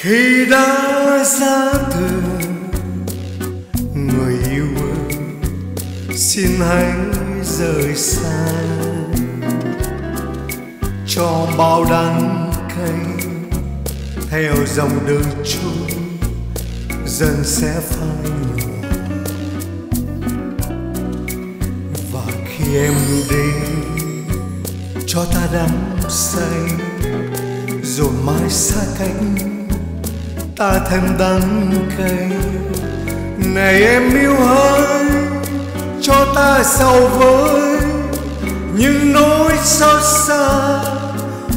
khi đã ra từ người yêu ơi, xin hãy rời xa. Cho bao đắng cay theo dòng đời trôi dần sẽ phai nhòa. Và khi em đi, cho ta đắm say, rồi mai xa cách ta thêm đắng cay này em yêu ơi, cho ta sau với những nỗi xót xa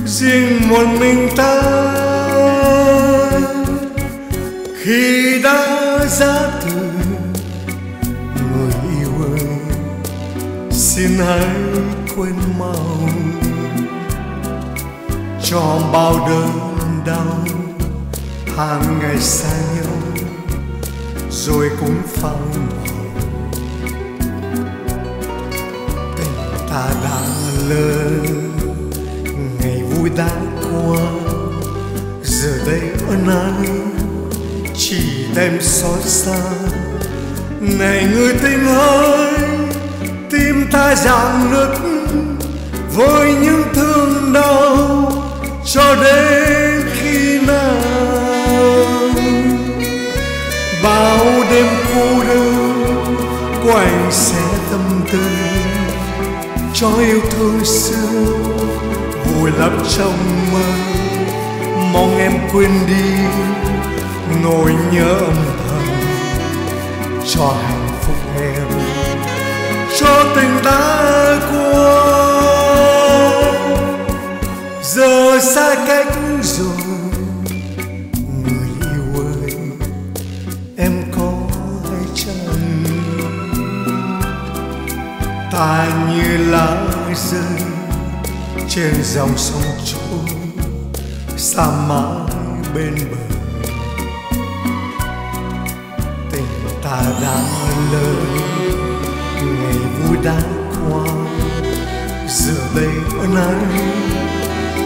riêng một mình ta. Khi đã ra từ người yêu ơi, xin hãy quên mau. Cho bao đớn đau hàng ngày xa nhau rồi cũng phai màu. Tình ta đã lớn, ngày vui đã qua. Giờ đây ân ái chỉ đem xót xa. Này người tình ơi tim ta rạn nứt với những thương đau cho đến của quanh sẽ tâm tư. Cho yêu thương xưa vùi lấp trong mơ. Mong em quên đi nỗi nhớ âm thầm cho hạnh phúc em. Cho tình đã qua ta như lá rơi trên dòng sông trôi, xa mãi bên bờ. Tình ta đã lỡ ngày vui đã qua. Giờ đây ân ái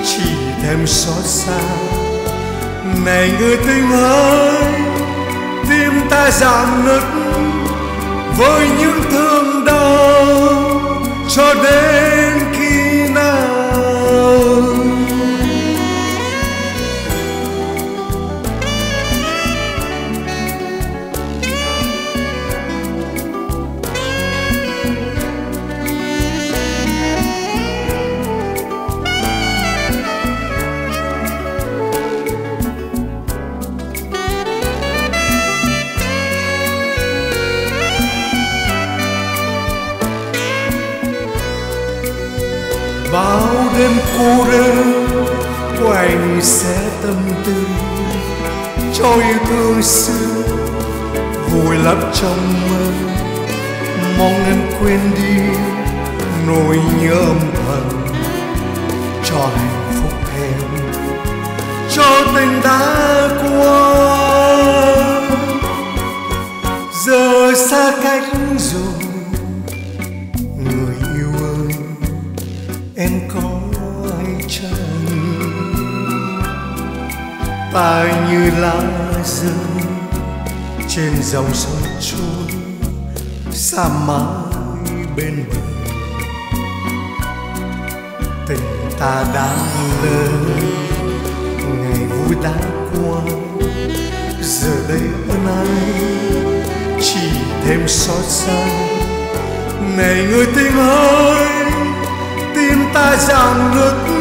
chỉ thêm xót xa. Này người tình ơi, tim ta giảm nứt với những thương cho bao đêm cô đơn của anh sẽ tâm tư cho yêu thương xưa vùi lấp trong mơ, mong em quên đi nỗi nhớ âm thầm cho hạnh phúc em. Cho tình đã qua có ai chăng? Ta như lá rơi trên dòng sông trôi xa mãi bên bờ. Tình ta đã lớn, ngày vui đã qua. Giờ đây ân ái chỉ thêm xót xa. Này người tình ơi tim ta rạn